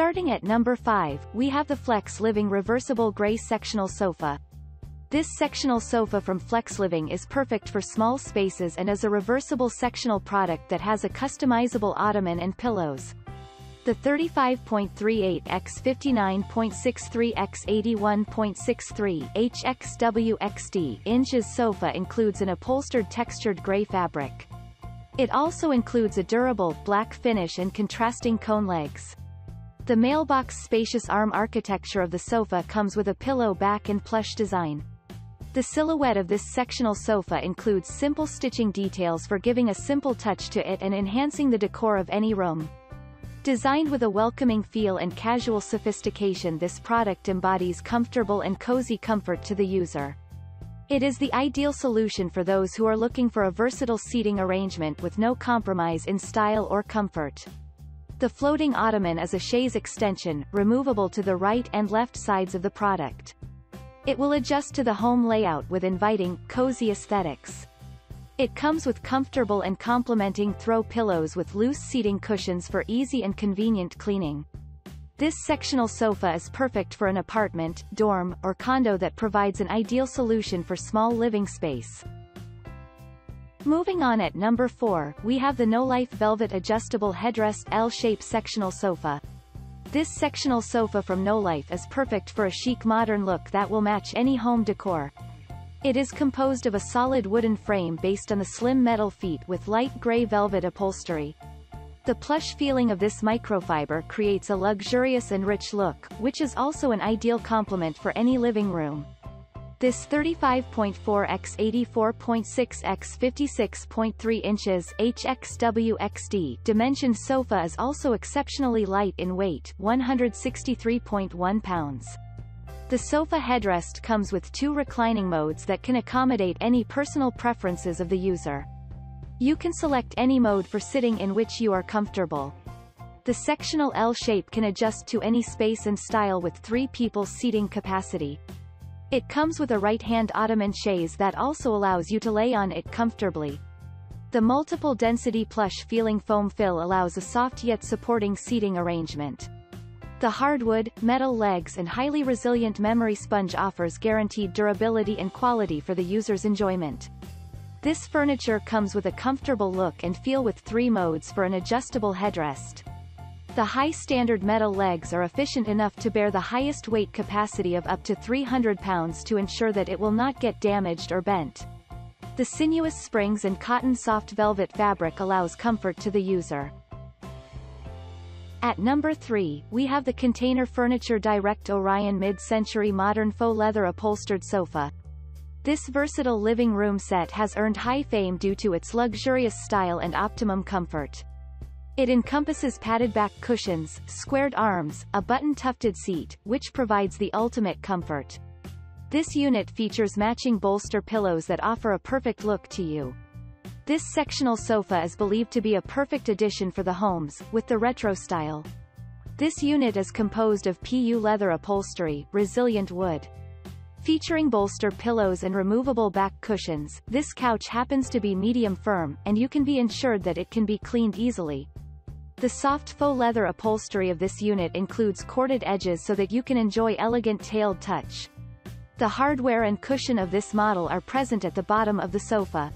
Starting at number 5, we have the Flex Living Reversible Gray Sectional Sofa. This sectional sofa from Flex Living is perfect for small spaces and is a reversible sectional product that has a customizable ottoman and pillows. The 35.38 x 59.63 x 81.63 HXWXD inches sofa includes an upholstered textured gray fabric. It also includes a durable, black finish and contrasting cone legs. The mailbox spacious arm architecture of the sofa comes with a pillow back and plush design. The silhouette of this sectional sofa includes simple stitching details for giving a simple touch to it and enhancing the decor of any room. Designed with a welcoming feel and casual sophistication this product embodies comfortable and cozy comfort to the user. It is the ideal solution for those who are looking for a versatile seating arrangement with no compromise in style or comfort. The floating ottoman is a chaise extension, removable to the right and left sides of the product. It will adjust to the home layout with inviting, cozy aesthetics. It comes with comfortable and complementing throw pillows with loose seating cushions for easy and convenient cleaning. This sectional sofa is perfect for an apartment, dorm, or condo that provides an ideal solution for small living space. Moving on at number 4, we have the Knowlife Velvet Adjustable Headrest L-Shape Sectional Sofa. This sectional sofa from Knowlife is perfect for a chic modern look that will match any home decor. It is composed of a solid wooden frame based on the slim metal feet with light gray velvet upholstery. The plush feeling of this microfiber creates a luxurious and rich look, which is also an ideal complement for any living room. This 35.4 x 84.6 x 56.3 inches HXWXD dimensioned sofa is also exceptionally light in weight 163.1 pounds. The sofa headrest comes with two reclining modes that can accommodate any personal preferences of the user. You can select any mode for sitting in which you are comfortable. The sectional L shape can adjust to any space and style with three people seating capacity. It comes with a right-hand ottoman chaise that also allows you to lay on it comfortably. The multiple density plush feeling foam fill allows a soft yet supporting seating arrangement. The hardwood, metal legs and highly resilient memory sponge offers guaranteed durability and quality for the user's enjoyment. This furniture comes with a comfortable look and feel with three modes for an adjustable headrest. The high standard metal legs are efficient enough to bear the highest weight capacity of up to 300 pounds to ensure that it will not get damaged or bent. The sinuous springs and cotton soft velvet fabric allows comfort to the user. At number 3, we have the Container Furniture Direct Orion Mid-Century Modern Faux Leather Upholstered Sofa. This versatile living room set has earned high fame due to its luxurious style and optimum comfort. It encompasses padded back cushions, squared arms, a button-tufted seat, which provides the ultimate comfort. This unit features matching bolster pillows that offer a perfect look to you. This sectional sofa is believed to be a perfect addition for the homes, with the retro style. This unit is composed of PU leather upholstery, resilient wood. Featuring bolster pillows and removable back cushions, this couch happens to be medium firm, and you can be ensured that it can be cleaned easily. The soft faux leather upholstery of this unit includes corded edges so that you can enjoy elegant tailed touch. The hardware and cushion of this model are present at the bottom of the sofa.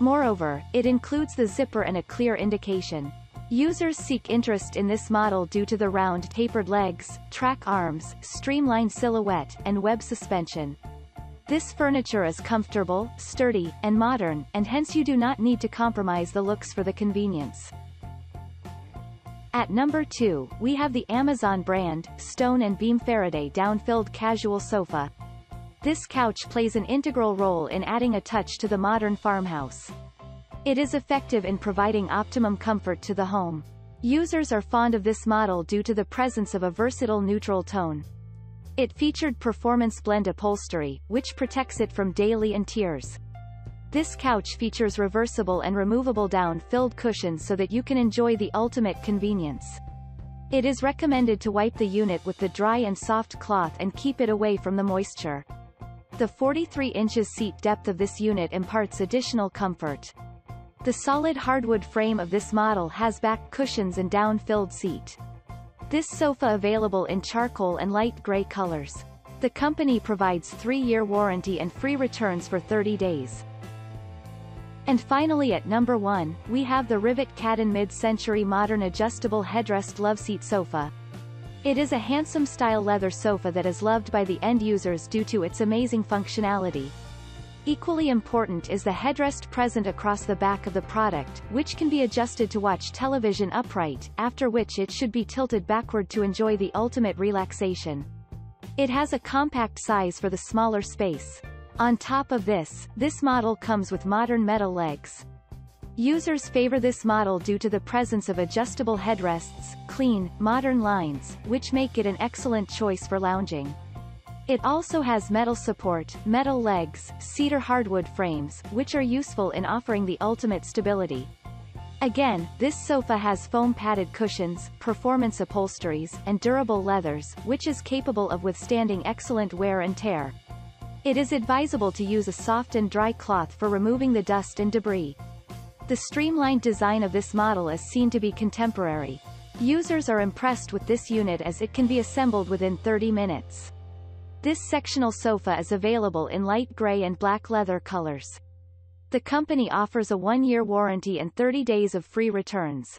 Moreover, it includes the zipper and a clear indication. Users seek interest in this model due to the round tapered legs, track arms, streamlined silhouette, and web suspension. This furniture is comfortable, sturdy, and modern, and hence you do not need to compromise the looks for the convenience. At number 2, we have the Amazon brand, Stone and Beam Faraday down-filled casual sofa. This couch plays an integral role in adding a touch to the modern farmhouse. It is effective in providing optimum comfort to the home. Users are fond of this model due to the presence of a versatile neutral tone. It featured performance blend upholstery, which protects it from daily and tears. This couch features reversible and removable down-filled cushions so that you can enjoy the ultimate convenience. It is recommended to wipe the unit with the dry and soft cloth and keep it away from the moisture. The 43 inches seat depth of this unit imparts additional comfort. The solid hardwood frame of this model has back cushions and down-filled seat. This sofa available in charcoal and light gray colors. The company provides 3-year warranty and free returns for 30 days. And finally at number 1, we have the Rivet Kaden mid-century modern adjustable headrest loveseat sofa. It is a handsome style leather sofa that is loved by the end users due to its amazing functionality. Equally important is the headrest present across the back of the product, which can be adjusted to watch television upright, after which it should be tilted backward to enjoy the ultimate relaxation. It has a compact size for the smaller space. On top of this, this model comes with modern metal legs. Users favor this model due to the presence of adjustable headrests, clean, modern lines, which make it an excellent choice for lounging. It also has metal support, metal legs, cedar hardwood frames, which are useful in offering the ultimate stability. Again, this sofa has foam padded cushions, performance upholsteries, and durable leathers, which is capable of withstanding excellent wear and tear. It is advisable to use a soft and dry cloth for removing the dust and debris. The streamlined design of this model is seen to be contemporary. Users are impressed with this unit as it can be assembled within 30 minutes. This sectional sofa is available in light gray and black leather colors. The company offers a one-year warranty and 30 days of free returns.